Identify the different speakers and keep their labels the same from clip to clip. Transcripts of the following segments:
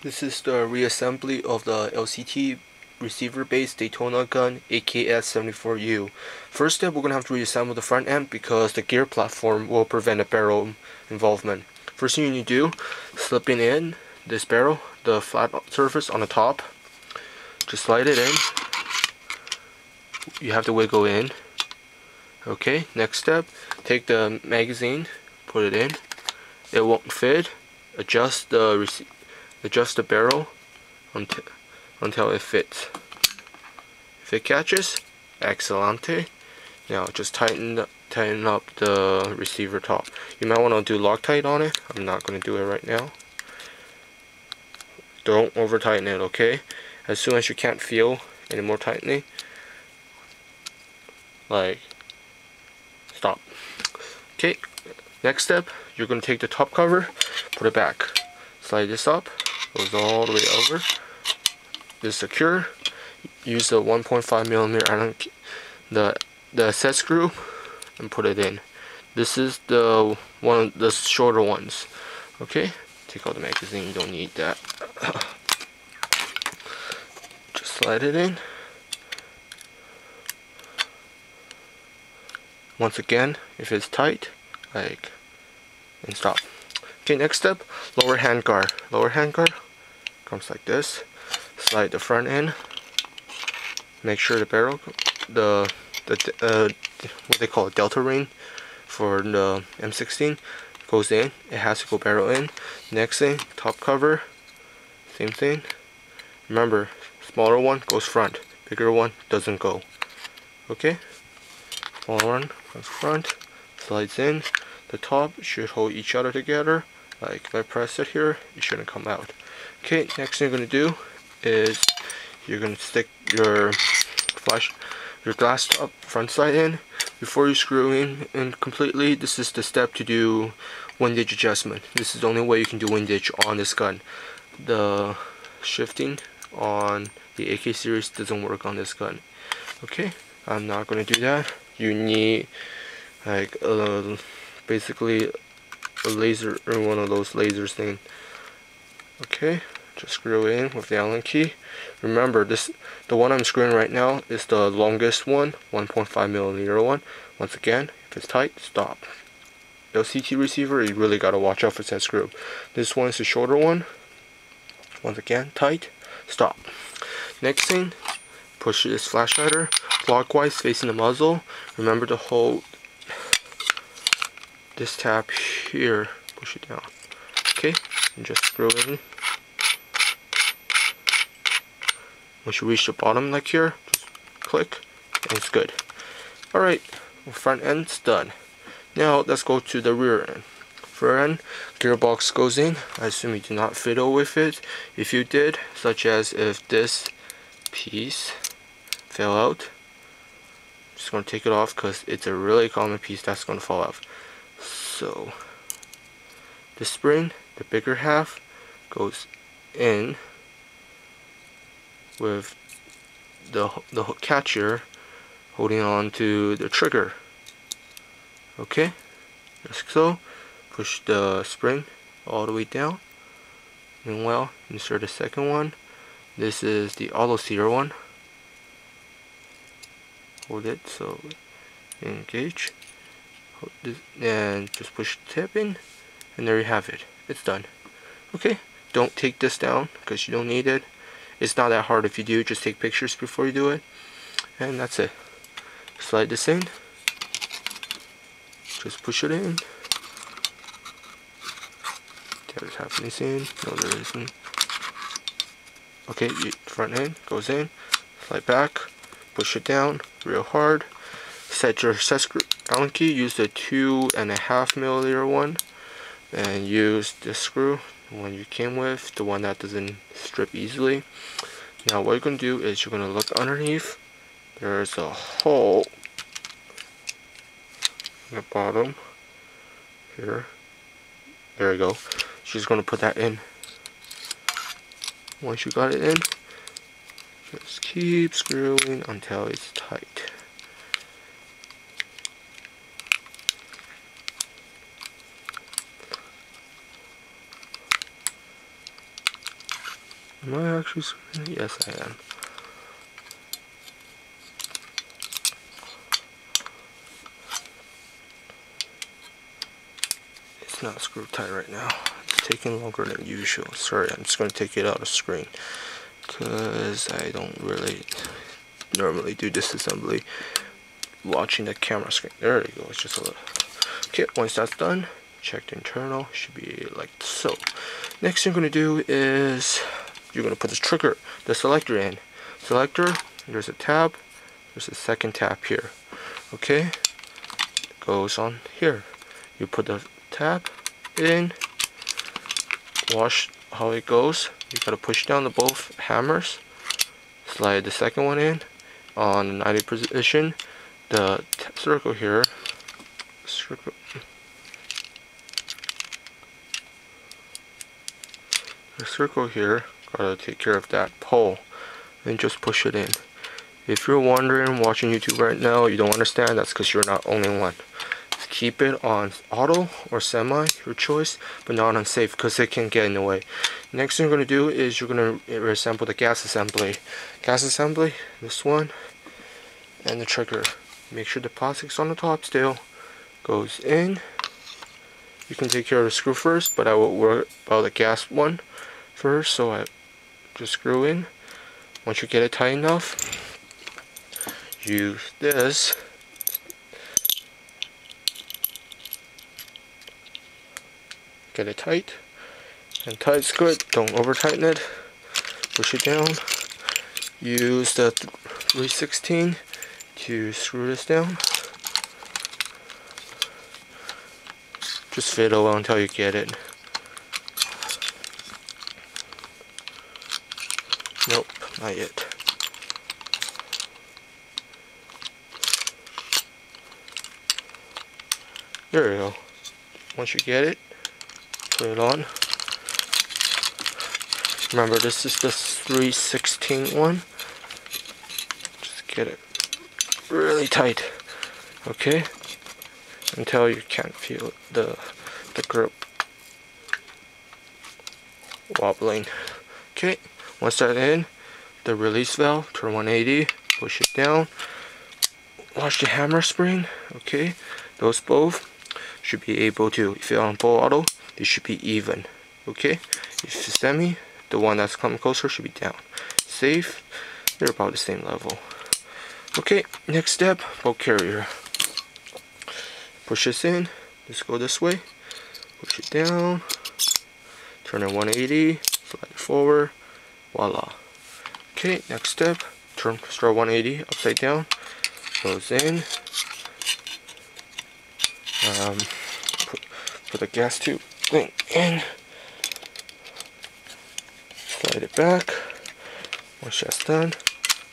Speaker 1: This is the reassembly of the LCT receiver base Daytona gun AKS-74U. First step we're going to have to reassemble the front end because the gear platform will prevent a barrel involvement. First thing you need to do, slipping in this barrel, the flat surface on the top, just slide it in. You have to wiggle in. Okay, next step, take the magazine, put it in. It won't fit. Adjust the adjust the barrel until until it fits. If it catches, excellent. Now just tighten tighten up the receiver top. You might want to do Loctite on it. I'm not going to do it right now. Don't over tighten it, okay? As soon as you can't feel any more tightening, like, stop. Okay, next step, you're going to take the top cover, put it back. Slide this up, goes all the way over. Is secure. Use the 1.5 millimeter the the set screw and put it in. This is the one of the shorter ones. Okay, take out the magazine. You don't need that. Just slide it in. Once again, if it's tight, like, and stop. Okay, next step, lower handguard. Lower handguard comes like this. Slide the front end. Make sure the barrel, the the uh, what they call delta ring for the M16 goes in. It has to go barrel in. Next thing, top cover, same thing. Remember, smaller one goes front, bigger one doesn't go. Okay, smaller one goes front, slides in. The top should hold each other together. Like if I press it here, it shouldn't come out. Okay, next thing you're gonna do is you're gonna stick your flash your glass top front side in. Before you screw in and completely this is the step to do windage adjustment. This is the only way you can do windage on this gun. The shifting on the AK series doesn't work on this gun. Okay I'm not gonna do that. You need like uh, basically a laser or one of those lasers thing okay just screw in with the Allen key. Remember, this the one I'm screwing right now is the longest one, 1.5 millimeter one. Once again, if it's tight, stop. LCT receiver, you really gotta watch out for that screw. This one is the shorter one. Once again, tight, stop. Next thing, push this flash hider clockwise facing the muzzle. Remember to hold this tab here, push it down. Okay, and just screw it in Once you reach the bottom like here, just click and it's good. Alright, front end's done. Now let's go to the rear end. Rear end, gearbox goes in. I assume you do not fiddle with it. If you did, such as if this piece fell out, just to take it off because it's a really common piece that's to fall off. So, the spring, the bigger half, goes in with the, the catcher holding on to the trigger. Okay, just so. Push the spring all the way down. Meanwhile, insert the second one. This is the auto sear one. Hold it so engage. And just push the tip in. And there you have it. It's done. Okay, don't take this down because you don't need it. It's not that hard if you do, just take pictures before you do it. And that's it. Slide this in. Just push it in. There's half in. No, there isn't. Okay, front end goes in. Slide back. Push it down real hard. Set your set Allen key. Use the two and a half milliliter one. And use this screw one you came with, the one that doesn't strip easily. Now what you're going to do is you're going to look underneath. There's a hole in the bottom here. There you go. She's going to put that in. Once you got it in, just keep screwing until it's tight. Am I actually it? Yes, I am. It's not screwed tight right now. It's taking longer than usual. Sorry, I'm just going to take it out of screen. Because I don't really normally do disassembly watching the camera screen. There you go. It's just a little. Okay, once that's done, check the internal. Should be like so. Next thing I'm going to do is you're going to put this trigger, the selector in. Selector, there's a tab, there's a second tab here. Okay, goes on here. You put the tab in, watch how it goes. You gotta push down the both hammers, slide the second one in on 90 position. The circle here, circle, the circle here gotta take care of that pole and just push it in. If you're wondering watching YouTube right now you don't understand that's because you're not only one. Keep it on auto or semi your choice but not on safe because it can get in the way. Next thing you're going to do is you're going to reassemble the gas assembly. Gas assembly this one and the trigger. Make sure the plastic's on the top still. Goes in. You can take care of the screw first but I will work about the gas one first so I just screw in. Once you get it tight enough use this. Get it tight. And tight's good. Don't over tighten it. Push it down. Use the 316 to screw this down. Just fiddle until you get it Nope, not yet. There we go. Once you get it, put it on. Remember, this is the 316 one. Just get it really tight, okay? Until you can't feel the the grip wobbling. Okay. Once that's in, the release valve, turn 180, push it down. Watch the hammer spring, okay? Those both should be able to, if you're on full auto, they should be even, okay? If it's semi, the one that's coming closer should be down. Safe, they're about the same level. Okay, next step, bolt carrier. Push this in, let's go this way. Push it down, turn it 180, slide it forward, voila. Okay next step. Turn star 180 upside down. Goes in. Um, put, put the gas tube thing in. Slide it back. Once that's done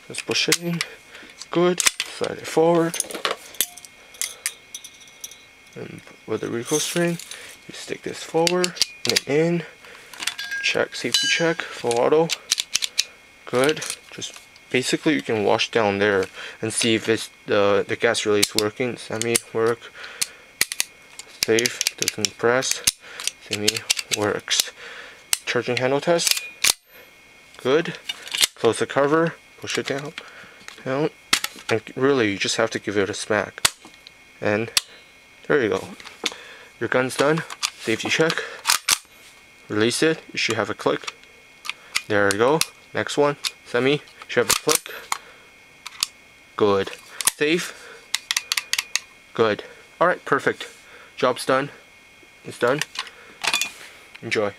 Speaker 1: let's push it in. Good. Slide it forward. And with the recoil spring you stick this forward and in. Check safety check full auto good. Just basically you can wash down there and see if it's the the gas release working. Semi work. Safe doesn't press. Semi works. Charging handle test. Good. Close the cover. Push it down. Down. And really you just have to give it a smack. And there you go. Your gun's done. Safety check. Release it. You should have a click. There you go Next one, semi, should have a click. Good. Safe. Good. Alright, perfect. Job's done. It's done. Enjoy.